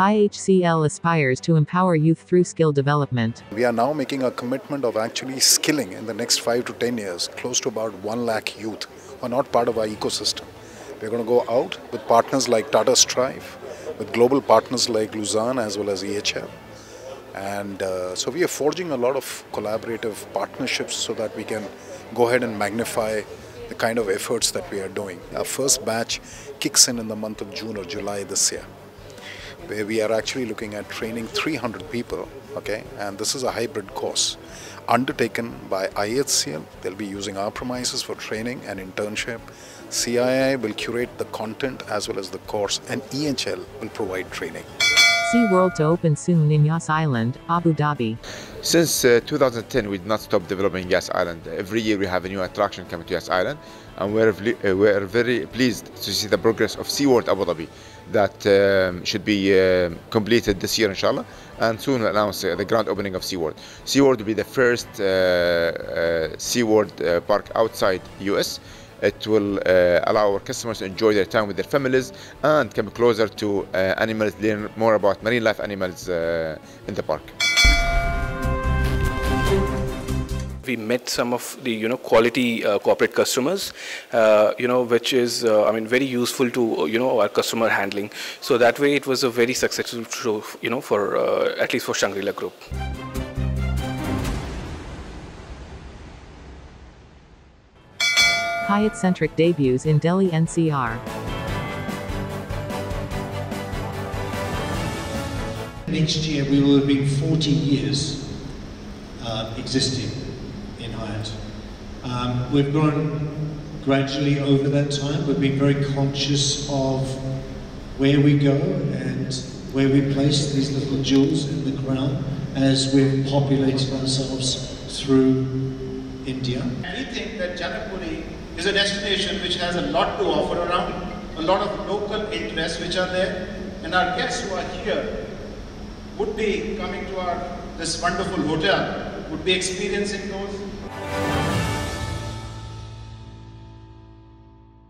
IHCL aspires to empower youth through skill development. We are now making a commitment of actually skilling in the next five to ten years, close to about one lakh youth who are not part of our ecosystem. We're going to go out with partners like Tata Strive, with global partners like Luzan as well as EHL. And uh, so we are forging a lot of collaborative partnerships so that we can go ahead and magnify the kind of efforts that we are doing. Our first batch kicks in in the month of June or July this year, where we are actually looking at training 300 people, okay, and this is a hybrid course undertaken by IHCL. They'll be using our premises for training and internship. CII will curate the content as well as the course, and EHL will provide training. SeaWorld to open soon in Yas Island, Abu Dhabi. Since uh, 2010, we did not stop developing Yas Island. Every year we have a new attraction coming to Yas Island, and we're, uh, we're very pleased to see the progress of SeaWorld Abu Dhabi that um, should be uh, completed this year, inshallah, and soon announce uh, the grand opening of SeaWorld. SeaWorld will be the first uh, uh, SeaWorld park outside US it will uh, allow our customers to enjoy their time with their families and come closer to uh, animals, learn more about marine life animals uh, in the park. We met some of the you know quality uh, corporate customers, uh, you know which is uh, I mean very useful to you know our customer handling. So that way it was a very successful show you know for at least for Shangri-La Group. Hyatt Centric debuts in Delhi NCR. Next year we will have been 40 years uh, existing in Hyatt. Um, we've grown gradually over that time. We've been very conscious of where we go and where we place these little jewels in the crown as we've populated ourselves through India. We think that Janakpuri is a destination which has a lot to offer around, a lot of local interests which are there, and our guests who are here would be coming to our this wonderful hotel, would be experiencing those